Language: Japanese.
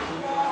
あ!